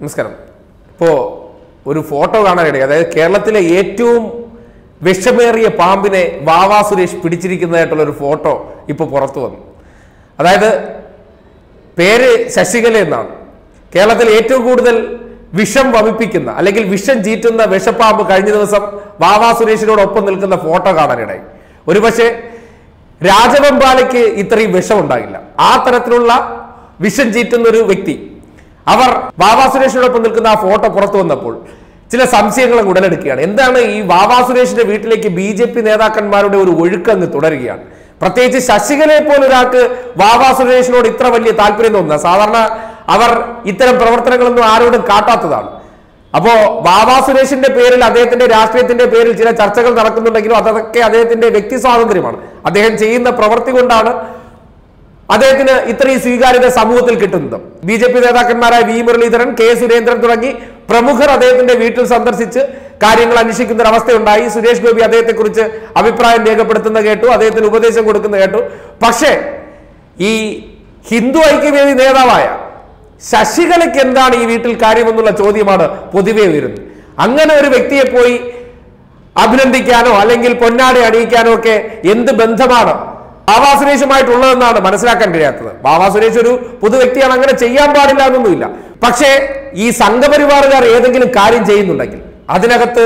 നമസ്കാരം. ഇപ്പോൾ ഒരു ഫോട്ടോ കാണാനിടയിൽ അതായത് കേരളത്തിലെ ഏറ്റവും വിഷമേറിയ പാമ്പിനെ വാവാ സുരേഷ് പിടിച്ചിരിക്കുന്നതായിട്ടുള്ള ഒരു ഫോട്ടോ ഇപ്പോൾ പുറത്തു വന്നു. അതായത് പേര് ശശികല എന്നാണ്. കേരളത്തിൽ ഏറ്റവും കൂടുതൽ വിഷം വമിപ്പിക്കുന്ന അല്ലെങ്കിൽ വിഷം ചീറ്റുന്ന വിഷപ്പാമ്പ് കഴിഞ്ഞ ദിവസം വാവാ സുരേഷിനോടൊപ്പം നിൽക്കുന്ന ഫോട്ടോ കാണാനിടയായി ഒരുപക്ഷെ രാജവെമ്പാലയ്ക്ക് ഇത്രയും വിഷം ഉണ്ടാകില്ല ആ തരത്തിലുള്ള വിഷം ചീറ്റുന്ന ഒരു വ്യക്തി അവർ വാവാ സുരേഷിനോടൊപ്പം നിൽക്കുന്ന ആ ഫോട്ടോ പുറത്തു വന്നപ്പോൾ ചില സംശയങ്ങളും ഉടലെടുക്കുകയാണ്. എന്താണ് ഈ വാവാ സുരേഷിന്റെ വീട്ടിലേക്ക് ബി ജെ പി നേതാക്കന്മാരുടെ ഒരു ഒഴുക്കങ്ങ് തുടരുകയാണ്? പ്രത്യേകിച്ച് ശശികലയെ പോലെ ഒരാൾക്ക് വാവാ സുരേഷിനോട് ഇത്ര വലിയ താല്പര്യം തോന്നുക സാധാരണ അവർ ഇത്തരം പ്രവർത്തനങ്ങളൊന്നും ആരോടും കാട്ടാത്തതാണ്. അപ്പോ വാവാ സുരേഷിന്റെ പേരിൽ അദ്ദേഹത്തിന്റെ രാഷ്ട്രീയത്തിന്റെ പേരിൽ ചില ചർച്ചകൾ നടക്കുന്നുണ്ടെങ്കിലും അതൊക്കെ അദ്ദേഹത്തിന്റെ വ്യക്തി സ്വാതന്ത്ര്യമാണ്. അദ്ദേഹം ചെയ്യുന്ന പ്രവൃത്തി കൊണ്ടാണ് അദ്ദേഹത്തിന് ഇത്രയും സ്വീകാര്യത സമൂഹത്തിൽ കിട്ടുന്നത്. ബി ജെ പി നേതാക്കന്മാരായ വി മുരളീധരൻ കെ സുരേന്ദ്രൻ തുടങ്ങി പ്രമുഖർ അദ്ദേഹത്തിന്റെ വീട്ടിൽ സന്ദർശിച്ച് കാര്യങ്ങൾ അന്വേഷിക്കുന്ന ഒരു അവസ്ഥയുണ്ടായി സുരേഷ് ഗോപി അദ്ദേഹത്തെക്കുറിച്ച് അഭിപ്രായം രേഖപ്പെടുത്തുന്ന കേട്ടു അദ്ദേഹത്തിന് ഉപദേശം കൊടുക്കുന്ന കേട്ടു. പക്ഷേ ഈ ഹിന്ദു ഐക്യവേദി നേതാവായ ശശികലയ്ക്ക് എന്താണ് ഈ വീട്ടിൽ കാര്യമെന്നുള്ള ചോദ്യമാണ് പൊതുവേ ഉയരുന്നത്. അങ്ങനെ ഒരു വ്യക്തിയെ പോയി അഭിനന്ദിക്കാനോ അല്ലെങ്കിൽ പൊന്നാടി അണിയിക്കാനോ ഒക്കെ എന്ത് ബന്ധമാണ് ബാബാ സുരേഷുമായിട്ടുള്ളതെന്നാണ് മനസ്സിലാക്കാൻ കഴിയാത്തത്. ബാബാ സുരേഷ് ഒരു പൊതു വ്യക്തിയാണ് അങ്ങനെ ചെയ്യാൻ പാടില്ല എന്നൊന്നുമില്ല. പക്ഷേ ഈ സംഘപരിവാറുകാർ ഏതെങ്കിലും കാര്യം ചെയ്യുന്നുണ്ടെങ്കിൽ അതിനകത്ത്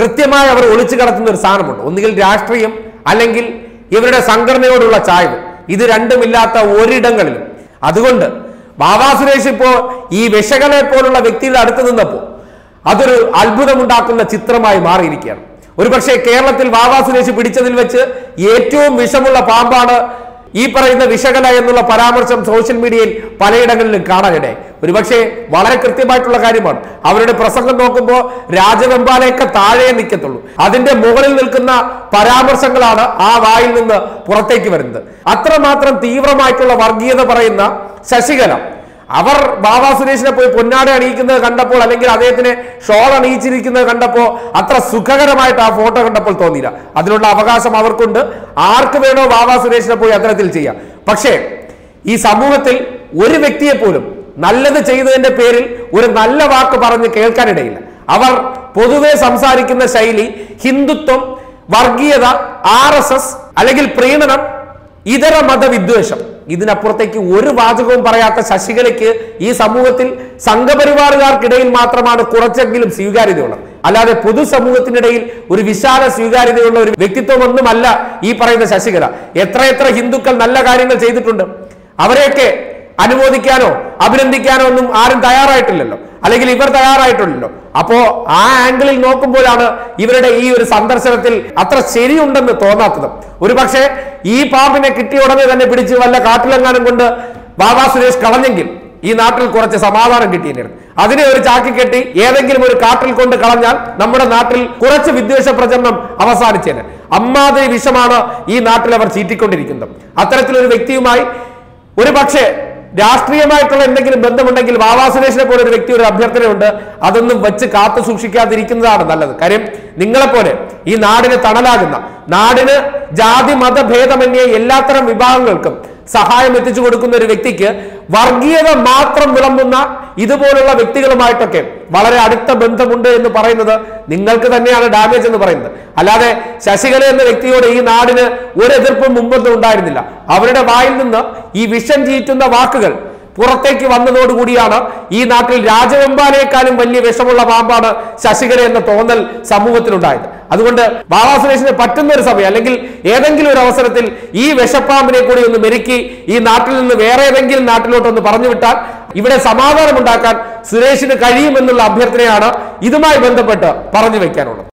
കൃത്യമായി അവർ ഒളിച്ചു കടത്തുന്ന ഒരു സാധനമുണ്ട്. ഒന്നുകിൽ രാഷ്ട്രീയം അല്ലെങ്കിൽ ഇവരുടെ സംഘടനയോടുള്ള ചായ്വ്. ഇത് രണ്ടുമില്ലാത്ത ഒരിടങ്ങളിലും. അതുകൊണ്ട് ബാബാ സുരേഷ് ഇപ്പോൾ ഈ വിഷകളെ പോലുള്ള വ്യക്തിയുടെ അടുത്ത് നിന്നപ്പോൾ അതൊരു അത്ഭുതമുണ്ടാക്കുന്ന ചിത്രമായി മാറിയിരിക്കുകയാണ്. ഒരുപക്ഷെ കേരളത്തിൽ വാവാ സുരേഷ് പിടിച്ചതിൽ വെച്ച് ഏറ്റവും വിഷമുള്ള പാമ്പാണ് ഈ പറയുന്ന വിശകല എന്നുള്ള പരാമർശം സോഷ്യൽ മീഡിയയിൽ പലയിടങ്ങളിലും കാണാനിടെ ഒരുപക്ഷെ വളരെ കൃത്യമായിട്ടുള്ള കാര്യമാണ്. അവരുടെ പ്രസംഗം നോക്കുമ്പോൾ രാജവെമ്പാലയൊക്കെ താഴെ നിൽക്കത്തുള്ളൂ. അതിന്റെ മുകളിൽ നിൽക്കുന്ന പരാമർശങ്ങളാണ് ആ വായിൽ നിന്ന് പുറത്തേക്ക് വരുന്നത്. അത്രമാത്രം തീവ്രമായിട്ടുള്ള വർഗീയത പറയുന്ന ശശികല അവർ ബാബാ സുരേഷിനെ പോയി പൊന്നാട അണിയിക്കുന്നത് കണ്ടപ്പോൾ അല്ലെങ്കിൽ അദ്ദേഹത്തിനെ ഷോൾ അണിയിച്ചിരിക്കുന്നത് കണ്ടപ്പോൾ അത്ര സുഖകരമായിട്ട് ആ ഫോട്ടോ കണ്ടപ്പോൾ തോന്നിയില്ല. അതിനുള്ള അവകാശം അവർക്കുണ്ട്. ആർക്ക് വേണോ ബാബാ സുരേഷിനെ പോയി അത്തരത്തിൽ ചെയ്യാം. പക്ഷേ ഈ സമൂഹത്തിൽ ഒരു വ്യക്തിയെ പോലും നല്ലത് ചെയ്തതിന്റെ പേരിൽ ഒരു നല്ല വാക്ക് പറഞ്ഞ് കേൾക്കാനിടയില്ല. അവർ പൊതുവെ സംസാരിക്കുന്ന ശൈലി ഹിന്ദുത്വം വർഗീയത ആർ അല്ലെങ്കിൽ പ്രീണനം ഇതര മതവിദ്വേഷം. ഇതിനപ്പുറത്തേക്ക് ഒരു വാചകവും പറയാത്ത ശശികലയ്ക്ക് ഈ സമൂഹത്തിൽ സംഘപരിവാറുകാർക്കിടയിൽ മാത്രമാണ് കുറച്ചെങ്കിലും സ്വീകാര്യതയുള്ളത്. അല്ലാതെ പൊതുസമൂഹത്തിനിടയിൽ ഒരു വിശാല സ്വീകാര്യതയുള്ള ഒരു വ്യക്തിത്വമൊന്നുമല്ല ഈ പറയുന്ന ശശികല. എത്രയെത്ര ഹിന്ദുക്കൾ നല്ല കാര്യങ്ങൾ ചെയ്തിട്ടുണ്ട്. അവരെയൊക്കെ അനുമോദിക്കാനോ അഭിനന്ദിക്കാനോ ഒന്നും ആരും തയ്യാറായിട്ടില്ലല്ലോ. അല്ലെങ്കിൽ ഇവർ തയ്യാറായിട്ടില്ലല്ലോ അപ്പോ ആ ആംഗിളിൽ നോക്കുമ്പോഴാണ് ഇവരുടെ ഈ ഒരു സന്ദർശനത്തിൽ അത്ര ശരിയുണ്ടെന്ന് തോന്നാത്തത്. ഒരുപക്ഷെ ഈ പാമ്പിനെ കിട്ടിയ ഉടനെ തന്നെ പിടിച്ച് വല്ല കാട്ടിലെങ്ങാനും കൊണ്ട് ബാബാ സുരേഷ് കളഞ്ഞെങ്കിൽ ഈ നാട്ടിൽ കുറച്ച് സമാധാനം കിട്ടിയിരുന്നു അതിനെ ഒരു ചാക്കി കെട്ടി ഏതെങ്കിലും ഒരു കാട്ടിൽ കൊണ്ട് കളഞ്ഞാൽ നമ്മുടെ നാട്ടിൽ കുറച്ച് വിദ്വേഷ പ്രചരണം അവസാനിച്ചേനെ. അമ്മാതിരി വിഷമാണ് ഈ നാട്ടിൽ അവർ ചീറ്റിക്കൊണ്ടിരിക്കുന്നത്. അത്തരത്തിലൊരു വ്യക്തിയുമായി ഒരു പക്ഷേ രാഷ്ട്രീയമായിട്ടുള്ള എന്തെങ്കിലും ബന്ധമുണ്ടെങ്കിൽ വാവാ സുരേഷിനെ പോലെ ഒരു വ്യക്തി ഒരു അഭ്യർത്ഥനയുണ്ട്. അതൊന്നും വെച്ച് കാത്തു സൂക്ഷിക്കാതിരിക്കുന്നതാണ് നല്ലത്. കാര്യം നിങ്ങളെപ്പോലെ ഈ നാടിന് തണലാകുന്ന നാടിന് ജാതി മതഭേദമന്യേ എല്ലാത്തരം വിഭാഗങ്ങൾക്കും സഹായം എത്തിച്ചു കൊടുക്കുന്ന ഒരു വ്യക്തിക്ക് വർഗീയത മാത്രം വിളമ്പുന്ന ഇതുപോലുള്ള വ്യക്തികളുമായിട്ടൊക്കെ വളരെ അടുത്ത ബന്ധമുണ്ട് എന്ന് പറയുന്നത് നിങ്ങൾക്ക് തന്നെയാണ് ഡാമേജ് എന്ന് പറയുന്നത്. അല്ലാതെ ശശികല എന്ന വ്യക്തിയോട് ഈ നാടിന് ഒരു എതിർപ്പും മുമ്പൊന്നും ഉണ്ടായിരുന്നില്ല. അവരുടെ വായിൽ നിന്ന് ഈ വിഷം ചീറ്റുന്ന വാക്കുകൾ പുറത്തേക്ക് വന്നതോടുകൂടിയാണ് ഈ നാട്ടിൽ രാജവെമ്പാനേക്കാളും വലിയ വിഷമുള്ള പാമ്പാണ് ശശികല എന്ന തോന്നൽ സമൂഹത്തിലുണ്ടായത്. അതുകൊണ്ട് ബാബാ സുരേഷിന് പറ്റുന്ന ഒരു സമയം അല്ലെങ്കിൽ ഏതെങ്കിലും ഒരു അവസരത്തിൽ ഈ വിഷപ്പാമ്പിനെ കൂടി ഒന്ന് മെരുക്കി ഈ നാട്ടിൽ നിന്ന് വേറെ ഏതെങ്കിലും നാട്ടിലോട്ടൊന്ന് പറഞ്ഞു വിട്ടാൽ ഇവിടെ സമാധാനം ഉണ്ടാക്കാൻ സുരേഷിന് കഴിയുമെന്നുള്ള അഭ്യർത്ഥനയാണ് ഇതുമായി ബന്ധപ്പെട്ട് പറഞ്ഞു വെക്കാനുള്ളത്